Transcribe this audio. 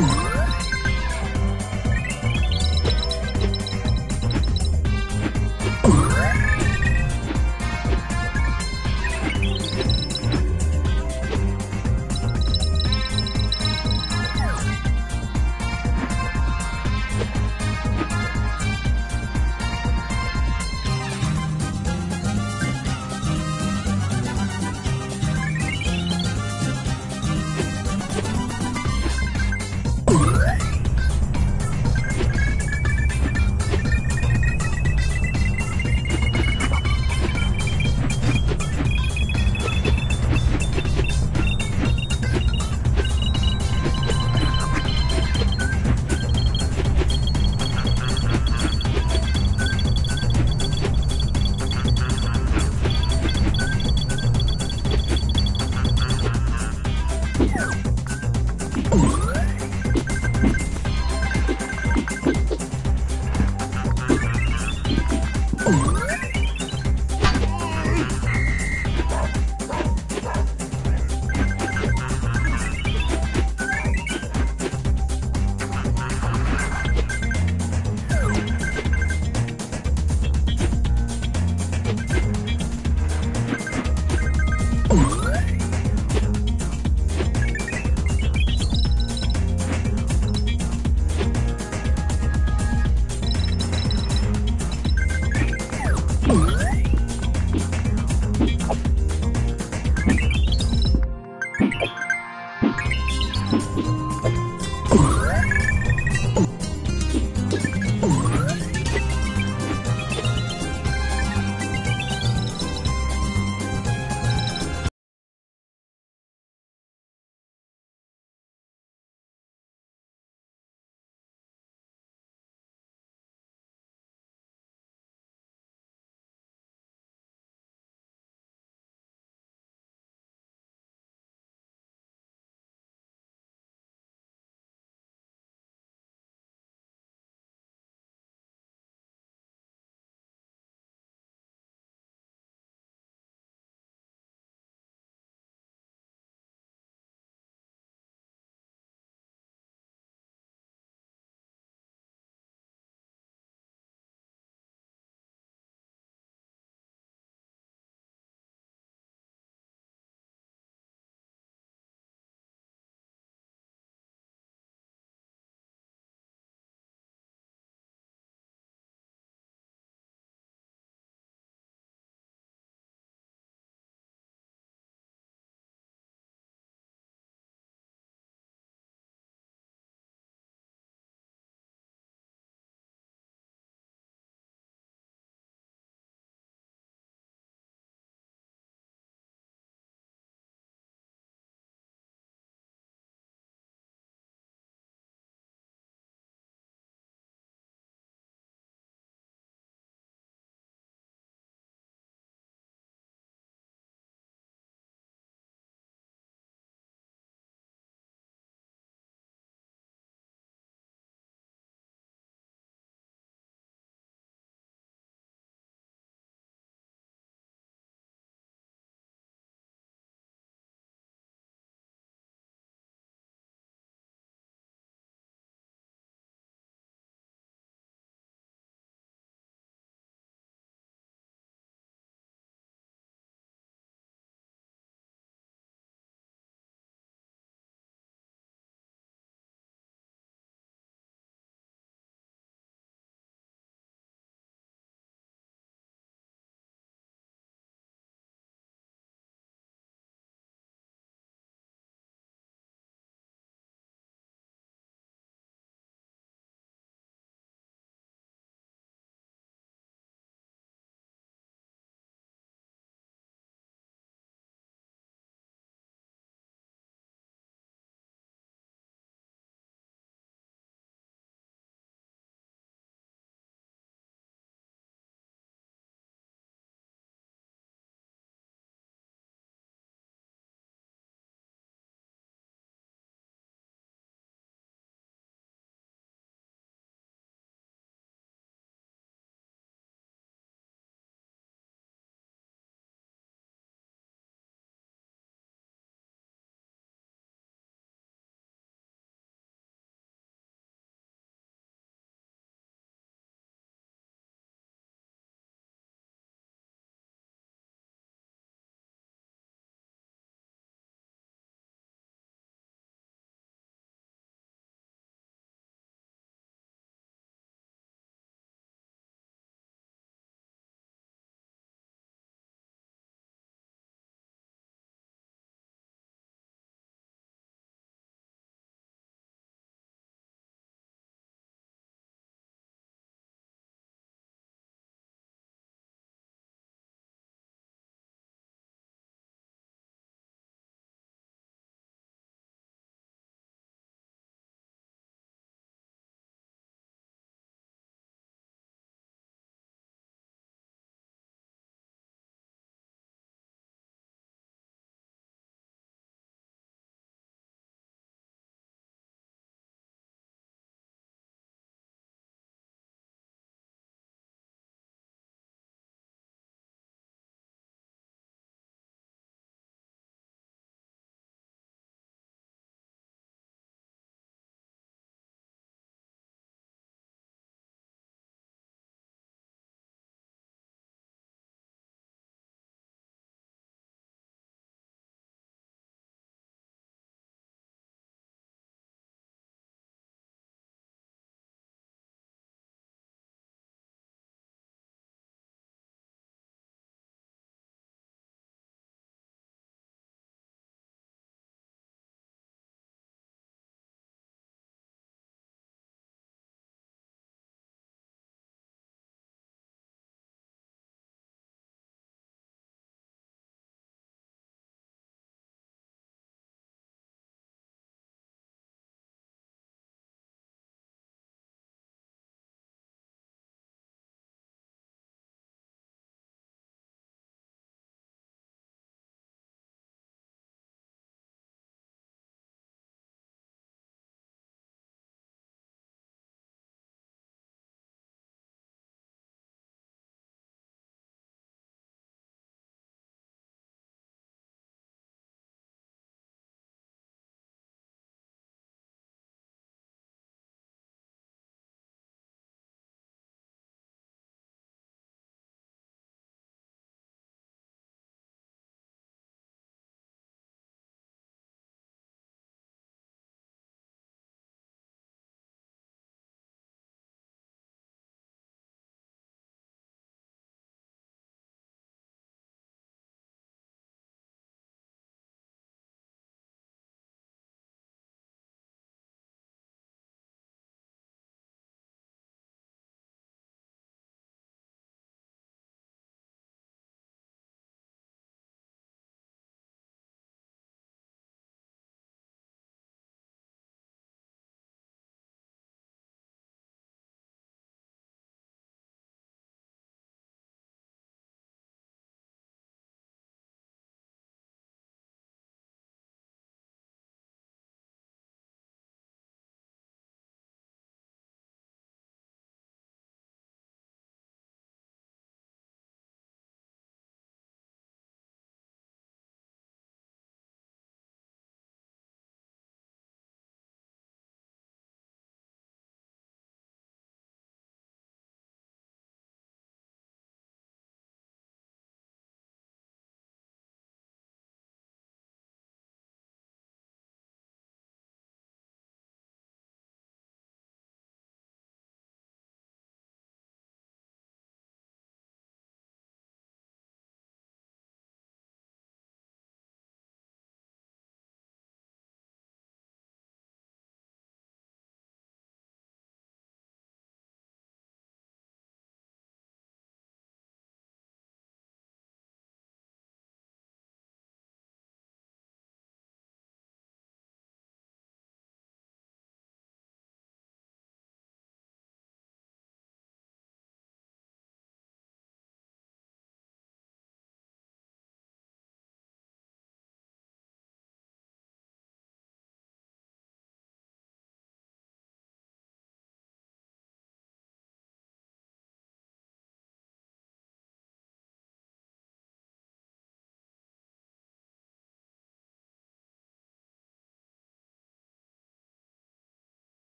Ooh.